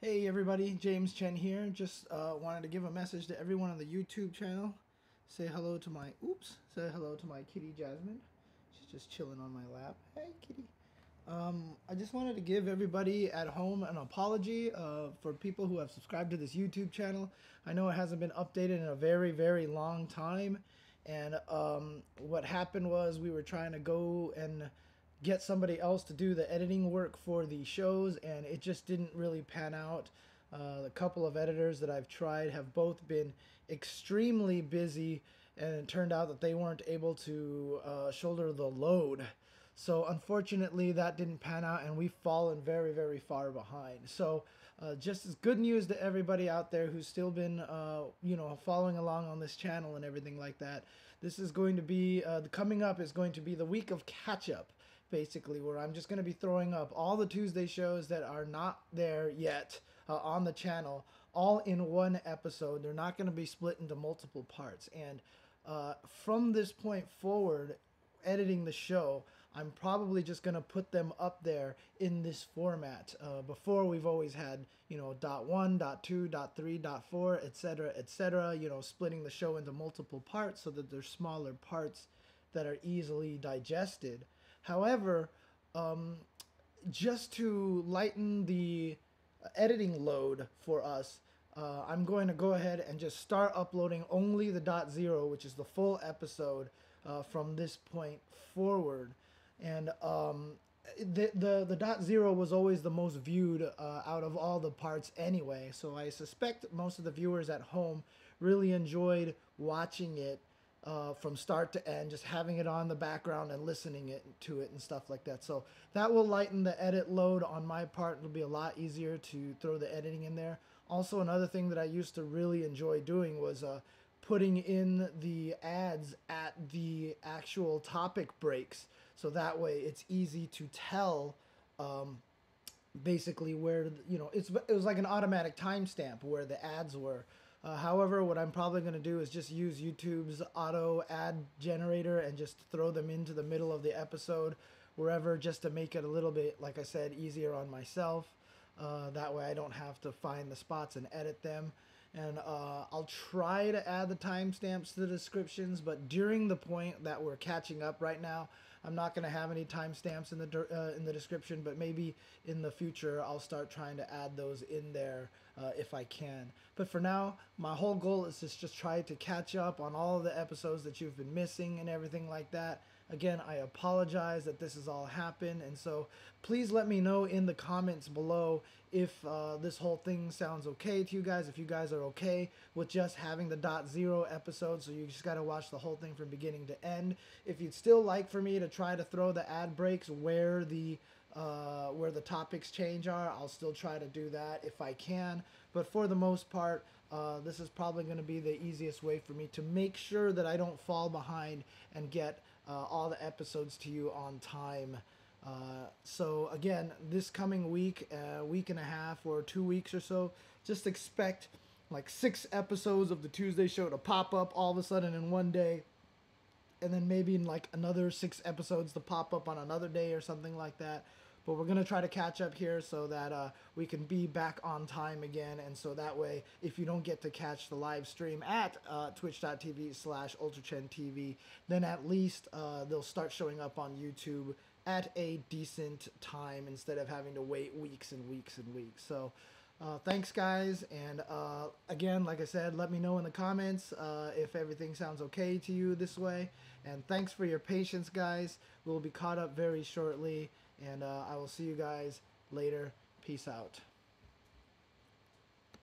Hey everybody, James Chen here. Just uh, wanted to give a message to everyone on the YouTube channel. Say hello to my, oops, say hello to my kitty Jasmine. She's just chilling on my lap. Hey kitty. Um, I just wanted to give everybody at home an apology uh, for people who have subscribed to this YouTube channel. I know it hasn't been updated in a very, very long time. And um, what happened was we were trying to go and get somebody else to do the editing work for the shows, and it just didn't really pan out. Uh, the couple of editors that I've tried have both been extremely busy, and it turned out that they weren't able to uh, shoulder the load. So unfortunately, that didn't pan out, and we've fallen very, very far behind. So uh, just as good news to everybody out there who's still been, uh, you know, following along on this channel and everything like that. This is going to be uh, coming up is going to be the week of catch up basically, where I'm just going to be throwing up all the Tuesday shows that are not there yet uh, on the channel, all in one episode. They're not going to be split into multiple parts. And uh, from this point forward, editing the show, I'm probably just going to put them up there in this format. Uh, before, we've always had, you know, dot one, dot two, dot three, dot four, etc., etc., you know, splitting the show into multiple parts so that there's smaller parts that are easily digested. However, um, just to lighten the editing load for us, uh, I'm going to go ahead and just start uploading only the dot zero, which is the full episode uh, from this point forward. And um, the, the the dot zero was always the most viewed uh, out of all the parts anyway. So I suspect most of the viewers at home really enjoyed watching it uh, from start to end, just having it on the background and listening it to it and stuff like that. So that will lighten the edit load on my part. It'll be a lot easier to throw the editing in there. Also, another thing that I used to really enjoy doing was uh, putting in the ads at the actual topic breaks. So that way it's easy to tell um, basically where, you know, it's, it was like an automatic timestamp where the ads were. Uh, however, what I'm probably going to do is just use YouTube's auto ad generator and just throw them into the middle of the episode, wherever, just to make it a little bit, like I said, easier on myself. Uh, that way I don't have to find the spots and edit them. And uh, I'll try to add the timestamps to the descriptions, but during the point that we're catching up right now, I'm not going to have any timestamps in the uh, in the description, but maybe in the future I'll start trying to add those in there uh, if I can. But for now, my whole goal is to just try to catch up on all the episodes that you've been missing and everything like that. Again, I apologize that this has all happened, and so please let me know in the comments below if uh, this whole thing sounds okay to you guys, if you guys are okay with just having the dot zero episode, so you just got to watch the whole thing from beginning to end. If you'd still like for me to try to throw the ad breaks where the uh, where the topics change are, I'll still try to do that if I can. But for the most part, uh, this is probably going to be the easiest way for me to make sure that I don't fall behind and get uh, all the episodes to you on time. Uh, so again, this coming week, uh, week and a half or two weeks or so, just expect like six episodes of the Tuesday show to pop up all of a sudden in one day, and then maybe in like another six episodes to pop up on another day or something like that. But we're going to try to catch up here so that uh, we can be back on time again. And so that way, if you don't get to catch the live stream at uh, twitch.tv slash ultrachentv, then at least uh, they'll start showing up on YouTube at a decent time instead of having to wait weeks and weeks and weeks. So uh, thanks, guys. And uh, again, like I said, let me know in the comments uh, if everything sounds okay to you this way. And thanks for your patience, guys. We'll be caught up very shortly. And uh, I will see you guys later. Peace out.